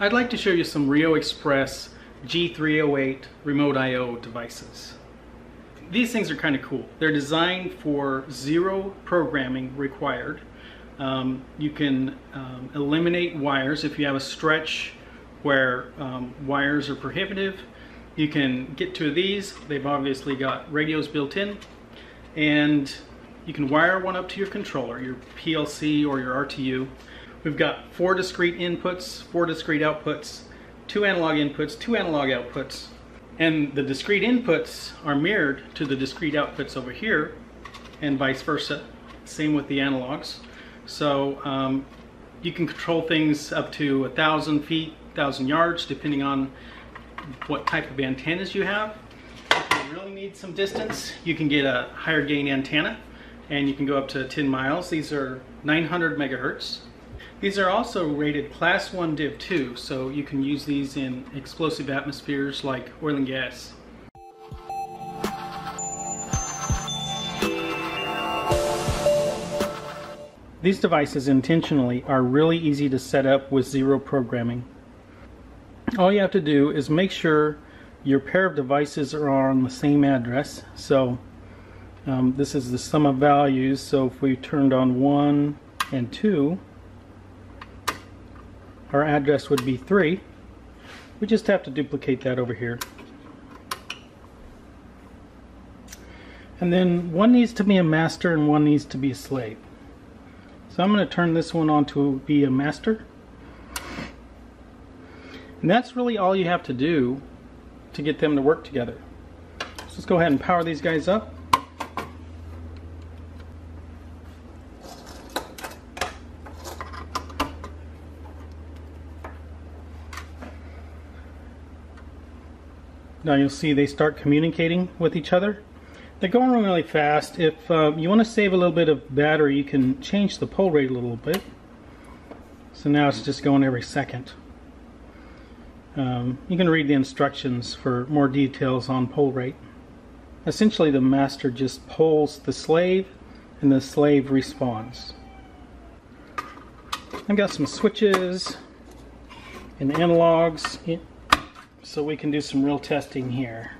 I'd like to show you some Rio Express G308 remote I.O. devices. These things are kind of cool. They're designed for zero programming required. Um, you can um, eliminate wires if you have a stretch where um, wires are prohibitive. You can get two of these. They've obviously got radios built in. And you can wire one up to your controller, your PLC or your RTU. We've got four discrete inputs, four discrete outputs, two analog inputs, two analog outputs, and the discrete inputs are mirrored to the discrete outputs over here, and vice versa. Same with the analogs. So um, you can control things up to a thousand feet, thousand yards, depending on what type of antennas you have. If you really need some distance, you can get a higher gain antenna, and you can go up to 10 miles. These are 900 megahertz. These are also rated class 1 div 2 so you can use these in explosive atmospheres like oil and gas. These devices intentionally are really easy to set up with zero programming. All you have to do is make sure your pair of devices are on the same address. So um, this is the sum of values. So if we turned on 1 and 2, our address would be 3. We just have to duplicate that over here. And then one needs to be a master and one needs to be a slave. So I'm going to turn this one on to be a master. And that's really all you have to do to get them to work together. So let's go ahead and power these guys up. Now you'll see they start communicating with each other. They're going really fast. If uh, you want to save a little bit of battery, you can change the poll rate a little bit. So now it's just going every second. Um, you can read the instructions for more details on poll rate. Essentially the master just polls the slave and the slave responds. I've got some switches and analogs so we can do some real testing here.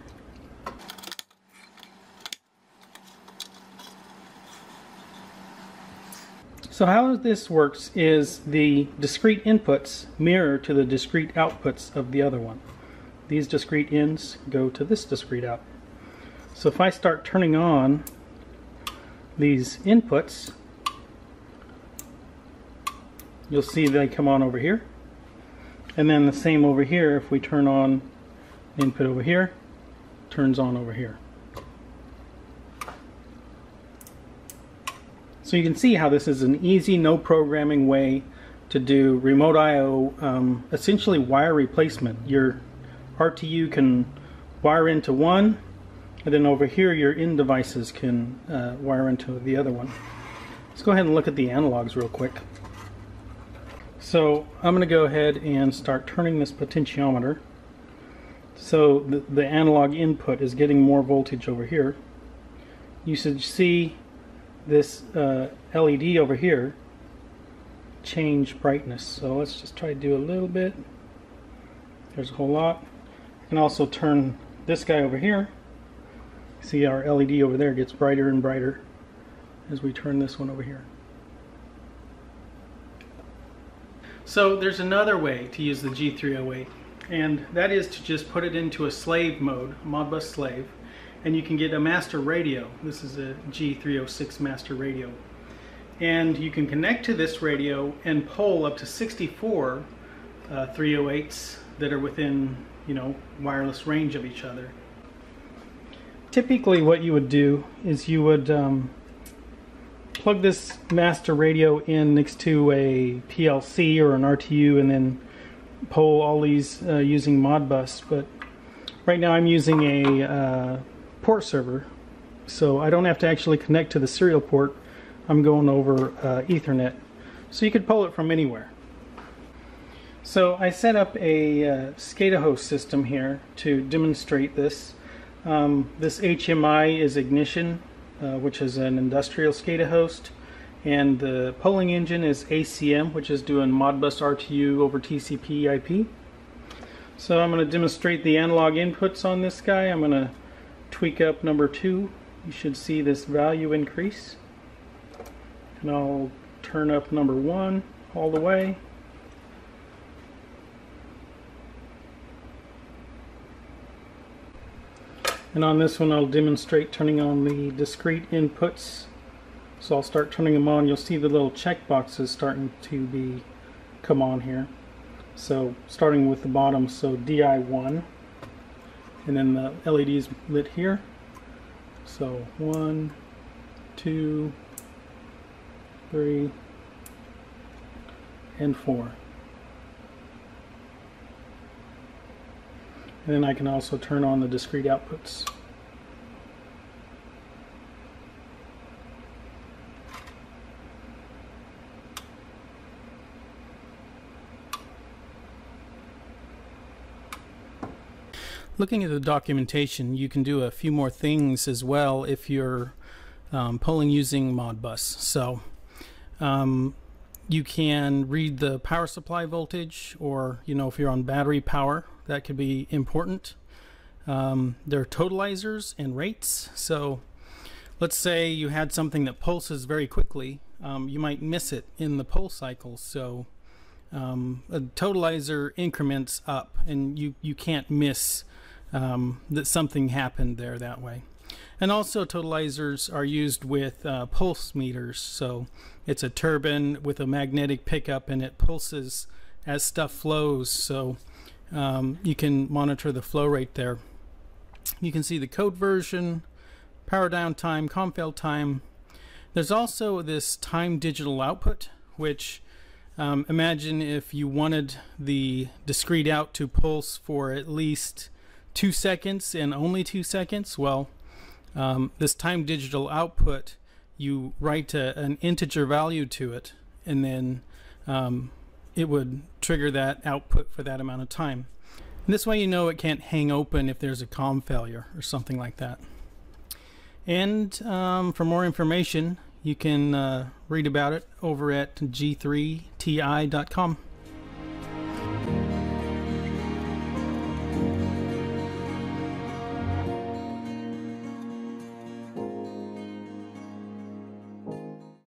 So how this works is the discrete inputs mirror to the discrete outputs of the other one. These discrete ins go to this discrete out. So if I start turning on these inputs, you'll see they come on over here. And then the same over here, if we turn on input over here, turns on over here. So you can see how this is an easy, no programming way to do remote I.O. Um, essentially wire replacement. Your RTU can wire into one, and then over here your in devices can uh, wire into the other one. Let's go ahead and look at the analogs real quick. So I'm going to go ahead and start turning this potentiometer. So the, the analog input is getting more voltage over here. You should see this uh, LED over here change brightness. So let's just try to do a little bit. There's a whole lot. I can also turn this guy over here. See our LED over there gets brighter and brighter as we turn this one over here. So there's another way to use the G308 and that is to just put it into a slave mode, Modbus slave, and you can get a master radio. This is a G306 master radio. And you can connect to this radio and pull up to 64 uh, 308s that are within, you know, wireless range of each other. Typically what you would do is you would um, plug this master radio in next to a PLC or an RTU and then pull all these uh, using Modbus. But right now I'm using a uh, port server, so I don't have to actually connect to the serial port. I'm going over uh, Ethernet. So you could pull it from anywhere. So I set up a uh, SCADA host system here to demonstrate this. Um, this HMI is Ignition uh, which is an industrial SCADA host, And the polling engine is ACM, which is doing Modbus RTU over TCP IP. So I'm going to demonstrate the analog inputs on this guy. I'm going to tweak up number two. You should see this value increase. And I'll turn up number one all the way. And on this one I'll demonstrate turning on the discrete inputs. So I'll start turning them on. You'll see the little check boxes starting to be come on here. So starting with the bottom, so DI1 and then the LEDs lit here. So one, two, three, and four. And then I can also turn on the discrete outputs. Looking at the documentation, you can do a few more things as well if you're um, polling using Modbus. So um, you can read the power supply voltage or, you know, if you're on battery power, that could be important. Um, there are totalizers and rates. So let's say you had something that pulses very quickly. Um, you might miss it in the pulse cycle. So um, a totalizer increments up and you, you can't miss um, that something happened there that way. And also totalizers are used with uh, pulse meters. So it's a turbine with a magnetic pickup and it pulses as stuff flows. So um, you can monitor the flow rate there. You can see the code version, power down time, COM fail time. There's also this time digital output, which um, imagine if you wanted the discrete out to pulse for at least two seconds and only two seconds, well, um, this time digital output, you write a, an integer value to it, and then um, it would trigger that output for that amount of time. And this way you know it can't hang open if there's a COM failure or something like that. And um, for more information, you can uh, read about it over at g3ti.com.